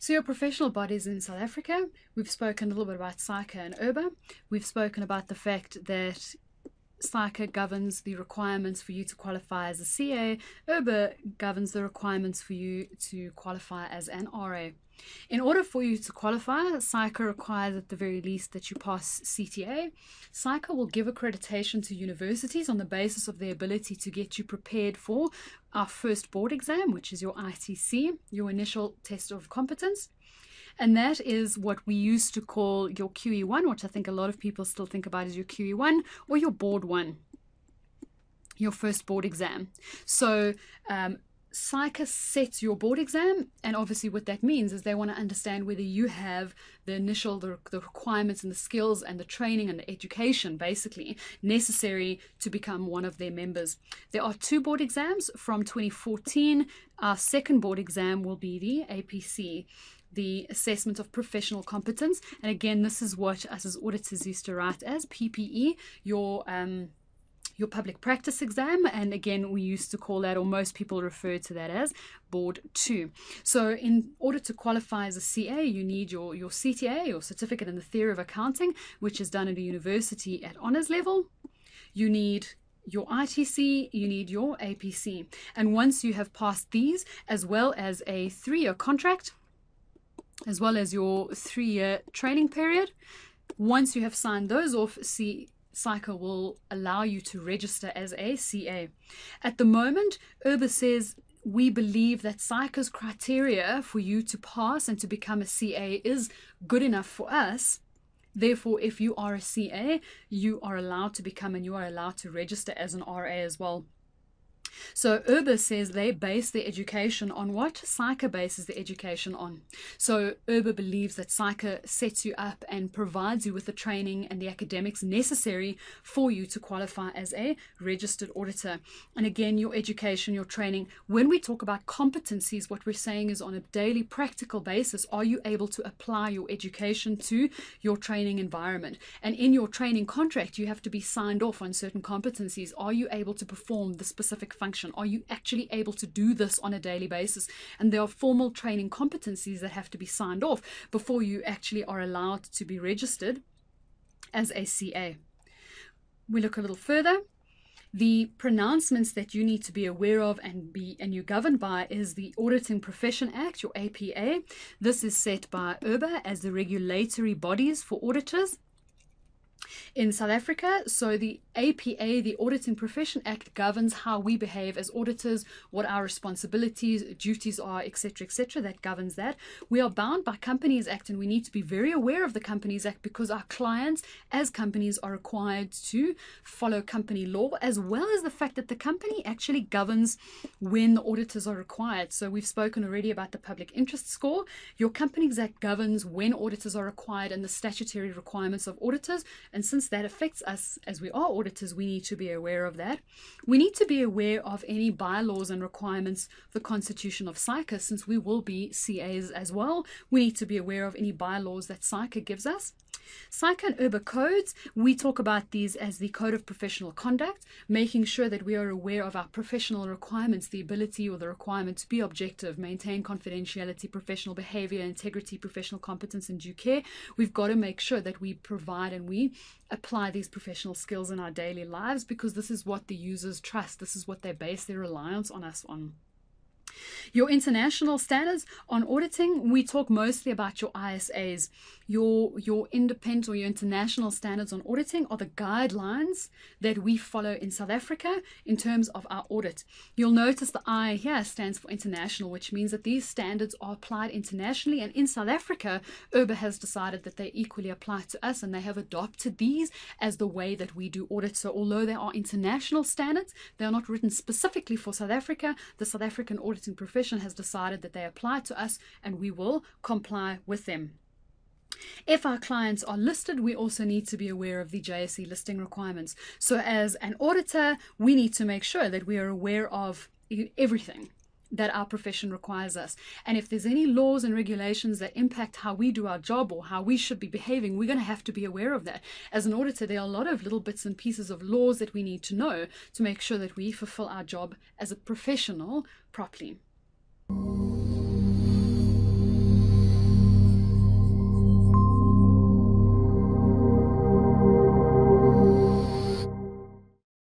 So your professional bodies in South Africa, we've spoken a little bit about SAICA and IRBA. We've spoken about the fact that SAICA governs the requirements for you to qualify as a CA. IRBA governs the requirements for you to qualify as an RA. In order for you to qualify, SAICA requires at the very least that you pass CTA. SAICA will give accreditation to universities on the basis of their ability to get you prepared for our first board exam, which is your ITC, your initial test of competence. And that is what we used to call your QE1, which I think a lot of people still think about as your QE1 or your board one your first board exam. So um, sets your board exam, and obviously, what that means is they want to understand whether you have the initial the, the, requirements and the skills and the training and the education, basically necessary to become one of their members. There are two board exams from 2014. Our second board exam will be the APC the assessment of professional competence. And again, this is what us as auditors used to write as PPE, your um, your public practice exam. And again, we used to call that, or most people refer to that as Board 2. So, in order to qualify as a CA, you need your, your CTA, your Certificate in the Theory of Accounting, which is done at a university at honours level. You need your ITC, you need your APC. And once you have passed these, as well as a three year contract, as well as your three year training period, once you have signed those off, see SAICA will allow you to register as a CA. At the moment, IRBA says we believe that SAICA's criteria for you to pass and to become a CA is good enough for us. Therefore, if you are a CA, you are allowed to become and you are allowed to register as an RA as well. So IRBA says they base their education on what SAICA bases the education on. So IRBA believes that SAICA sets you up and provides you with the training and the academics necessary for you to qualify as a registered auditor. And again, your education, your training, when we talk about competencies, what we're saying is on a daily practical basis, are you able to apply your education to your training environment? And in your training contract, you have to be signed off on certain competencies. Are you able to perform the specific function? Are you actually able to do this on a daily basis? And there are formal training competencies that have to be signed off before you actually are allowed to be registered as a CA. We look a little further. The pronouncements that you need to be aware of and be and you governed by is the Auditing Profession Act, your APA. This is set by IRBA as the regulatory bodies for auditors in South Africa. So the APA, the Auditing Profession Act, governs how we behave as auditors, what our responsibilities, duties are, etc., etc. That governs that. We are bound by Companies Act, and we need to be very aware of the Companies Act because our clients, as companies, are required to follow company law, as well as the fact that the company actually governs when the auditors are required. So we've spoken already about the Public Interest Score. Your Companies Act governs when auditors are required and the statutory requirements of auditors. And since that affects us as we are auditors, we need to be aware of that. We need to be aware of any bylaws and requirements the constitution of SAICA, since we will be CAs as well. We need to be aware of any bylaws that SAICA gives us. SAICA and IRBA codes, we talk about these as the Code of Professional Conduct, making sure that we are aware of our professional requirements, the ability or the requirement to be objective, maintain confidentiality, professional behavior, integrity, professional competence, and due care. We've got to make sure that we provide and we apply these professional skills in our daily lives because this is what the users trust. This is what they base their reliance on us on. Your international standards on auditing, we talk mostly about your ISAs. Your, your independent or your international standards on auditing are the guidelines that we follow in South Africa in terms of our audit. You'll notice the I here stands for international, which means that these standards are applied internationally. And in South Africa, IRBA has decided that they equally apply to us and they have adopted these as the way that we do audit. So although they are international standards, they are not written specifically for South Africa. The South African profession has decided that they apply to us and we will comply with them. If our clients are listed, we also need to be aware of the JSE listing requirements. So, as an auditor, we need to make sure that we are aware of everything that our profession requires us. And if there's any laws and regulations that impact how we do our job or how we should be behaving, we're going to have to be aware of that. As an auditor, there are a lot of little bits and pieces of laws that we need to know to make sure that we fulfill our job as a professional properly.